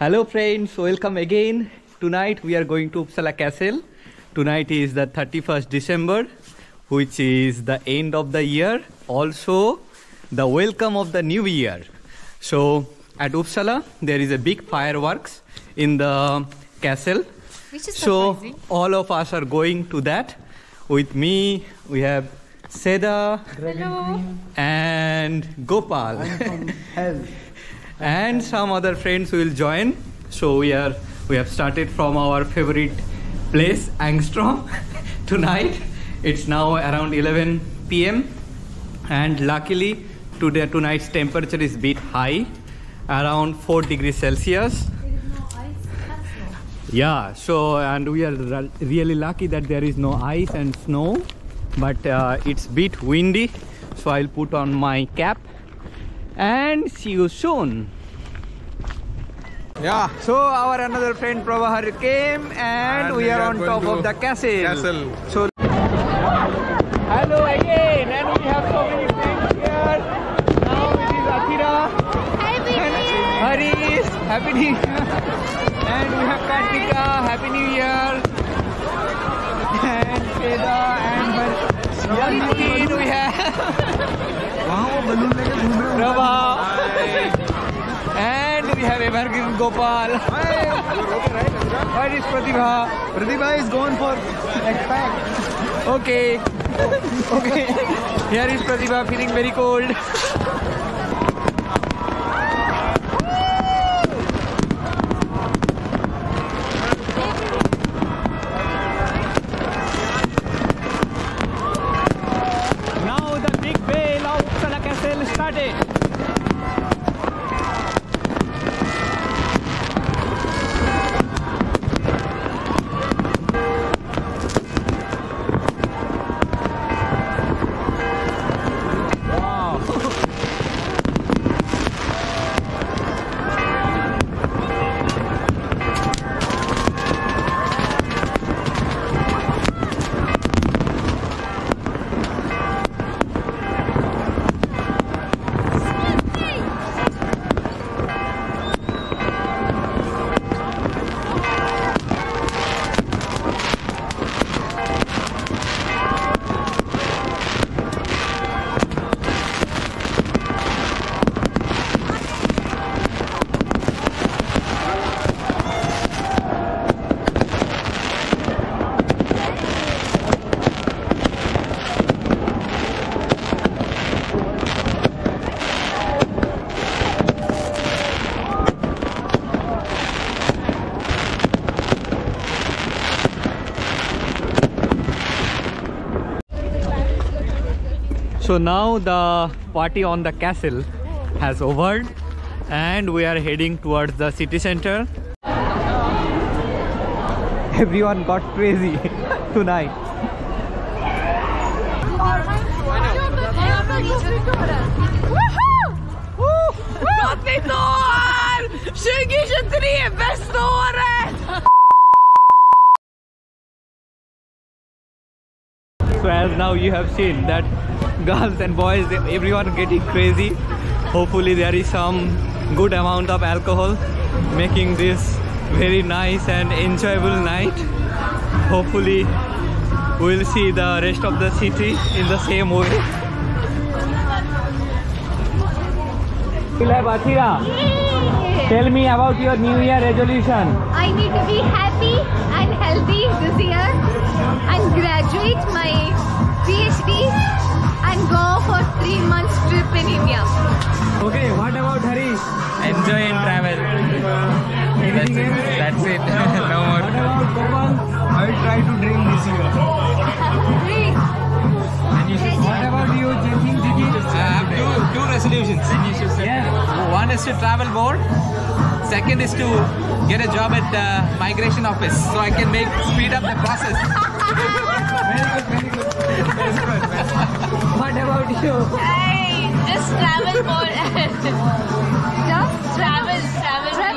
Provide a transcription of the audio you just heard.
Hello friends, welcome again. Tonight we are going to Uppsala Castle. Tonight is the 31st December, which is the end of the year. Also, the welcome of the new year. So at Uppsala, there is a big fireworks in the castle. Which is So surprising. all of us are going to that. With me, we have Seda Hello. and Gopal. and some other friends will join. So we are we have started from our favorite place, Angstrom, tonight. It's now around 11 p.m. and luckily today tonight's temperature is bit high, around 4 degrees Celsius. Yeah, so and we are really lucky that there is no ice and snow, but uh, it's bit windy. So I'll put on my cap and see you soon. Yeah so our another friend prabhar came and, and we, are, are on top of the castle, castle. so hello again and we have so many friends here. Now it is Akira. happy New Year. harish happy new year. And we have kartika. Happy new year. And Seda and her young we have. Wow balloon leke ghum rahe ho. भी है weaver Gopal. Pratibha. Pratibha is gone for okay okay here is Pratibha feeling very cold Hey So now the party on the castle has over and we are heading towards the city center. Everyone got crazy tonight. Gott nytt år! 2023, bästa året! Now you have seen that girls and boys, they- everyone getting crazy. Hopefully there is some good amount of alcohol making this very nice and enjoyable night. Hopefully we'll see the rest of the city in the same way. Tell me about your New Year resolution. I need to be happy and healthy this year and graduate my PhD and go for three months trip in India. Okay, what about Harish? enjoy and travel. That's it. That's it. no more. What about Gopal? I will try to drink this year. One is to travel more. Second is to get a job at the migration office so I can make speed up the process. what about you? I just travel more. just travel, travel. travel.